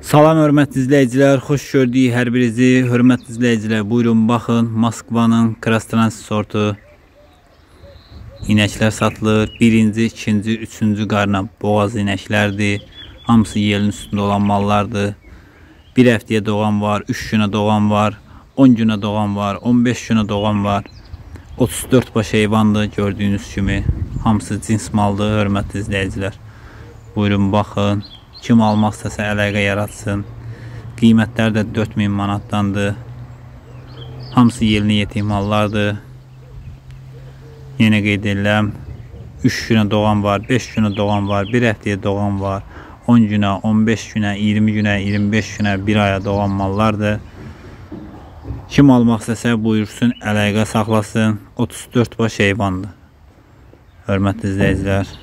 Salam hörmətli izləyicilər, xoş gördük hər birinizi. Hörmətli izləyicilər, buyurun baxın, Moskvanın Krastrans sortu inəklər satılır. Birinci, ikinci, üçüncü qarna boğaz inəklərdir. Hamısı yelin üstündə olan mallardır. Bir həftəyə doğan var, 3 günə doğan var, 10 günə doğan var, 15 günə doğan var. 34 baş heyvandır gördüyünüz kimi. Hamısı cins maldır, hörmətli izləyicilər. Buyurun baxın. Kim almaq istəsə əlaqə yaratsın. Qiymətlər də 4000 manatdandır. Hamısı yelini yetim mallardır. Yenə qeyd edirəm. 3 günə doğan var, 5 günə doğan var, 1 həftəyə doğan var. 10 günə, 15 günə, 20 günə, 25 günə, 1 aya doğan mallardır. Kim almaq istəsə buyursun, əlaqə saxlasın. 34 baş heyvandır. Hörmətli izləyicilər.